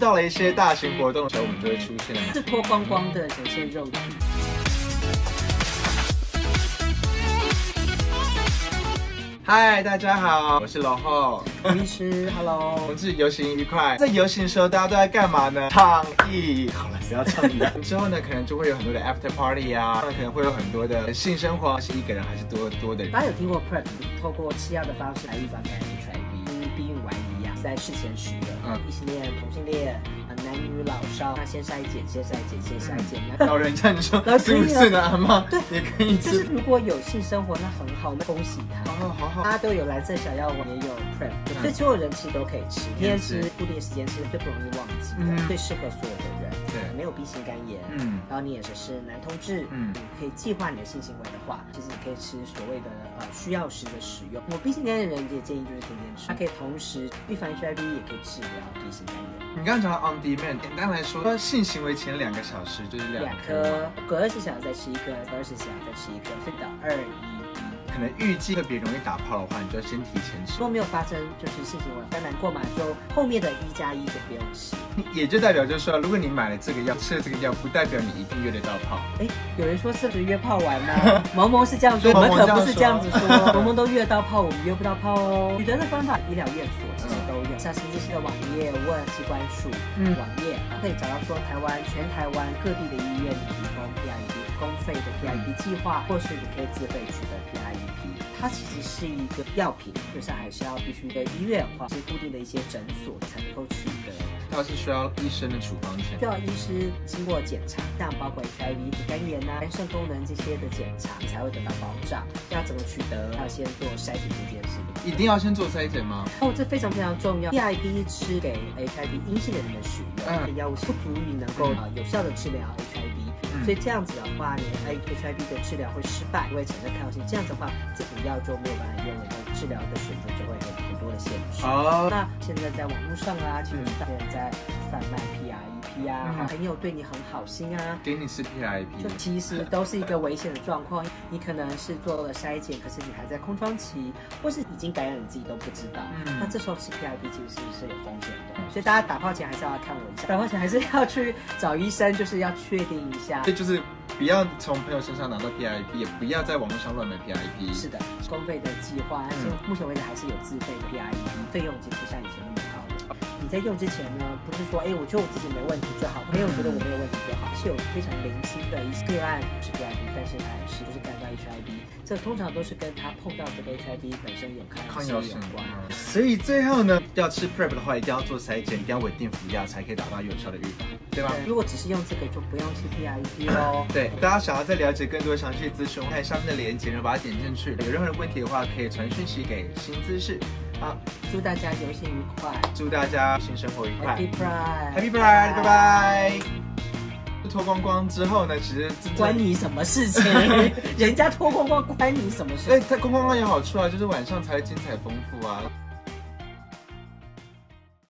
到了一些大型活动的时候，我们就会出现。是脱光光的有些肉体。嗨，大家好，我是龙后。医师，Hello。同志游行愉快。在游行的时候，大家都在干嘛呢？倡议。好了，不要倡议了。之后呢，可能就会有很多的 after party 啊，可能会有很多的性生活，是一个人还是多多的人？大家有听过 PrEP 透过吃药的方式来预防感染在事前时的。嗯，异性恋、同性恋。男女老少，那先筛检，先筛检，先筛检。老人家，你说是不是的？阿妈，对，也可以就是如果有性生活，那很好，那恭喜他。好好好，大家都有蓝色小药丸，也有 PrEP，所以所有人其实都可以吃。天天吃，固定时间吃，最不容易忘记，最适合所有的人。对，没有 B 型肝炎，嗯，然后你也是是男同志，嗯，你可以计划你的性行为的话，其实你可以吃所谓的呃需要时的使用。我 B 型肝炎的人也建议就是天天吃，它可以同时预防 HIV，也可以治疗 B 型肝炎。你刚刚讲到 on 简单来说，性行为前两个小时就是两颗，隔二十小时再吃一颗，隔二十小时再吃一颗，所以到二一。可能预计特别容易打炮的话，你就要先提前吃。如果没有发生就是性行为，非常难过嘛，就后面的一加一就不用吃。也就代表就是说，如果你买了这个药，吃了这个药，不代表你一定约得到炮。哎，有人说是不是约炮完呢？萌萌是这样说，我们可不是这样子说。萌萌都约到炮，我们约不到炮哦。取得的方法，医疗院所其实都有，像新这些的网页问机关署网页，可以找到说台湾全台湾各地的医院提供 PIP 公费的 PIP 计划，或是你可以自费取得 PIP。它其实是一个药品，就是还是要必须在医院或是固定的一些诊所才能够取得。它是需要医生的处方签，需要医师经过检查，像包括 HIV、肝炎呐、肝肾功能这些的检查，你才会得到保障。要怎么取得？要先做筛检这件事。一定要先做筛检吗？哦，这非常非常重要。PIP 是给 HIV 阴性的人的使用，嗯，药物不足以能够啊有效的治疗 HIV。所以这样子的话，你 HIV 的治疗会失败，会产生抗性。这样子的话，这种药就没有办法用了，治疗的选择就会有很多的限制。哦，那现在在网络上啊，其实大人在贩卖朋友对你很好心啊，给你吃 PIP，就其实 都是一个危险的状况。你可能是做了筛检，可是你还在空窗期，或是已经感染，你自己都不知道。那这时候吃 PIP 其实是是有风险的。所以大家打炮前还是要看我一下，打炮前还是要去找医生，就是要确定一下。这就是不要从朋友身上拿到 PIP，也不要在网络上乱买 PIP。是的，公费的计划，但是目前为止还是有自费的 PIP，费用已经不像以前那么。你在用之前呢，不是说哎，我觉得我自己没问题就好，没有觉得我没有问题就好，是有非常零星的一些个案是 PIP，但是还是就是感到 HIV。这通常都是跟他碰到这个 HIV 本身有抗药性有关，所以最后呢，要吃 PrEP 的话，一定要做筛检，一定要稳定服药，才可以达到有效的预防，对吧？如果只是用这个，就不用吃 PIP 喽。对，大家想要再了解更多详细资讯，看上面的链接，然后把它点进去。有任何问题的话，可以传讯息给新姿势。好，祝大家游戏愉快，祝大家新生活愉快，Happy Pride，Happy Pride，拜拜。脱光光之后呢？其实关你什么事情？人家脱光光关你什么事？哎，他脱光光有好处啊，就是晚上才会精彩丰富啊。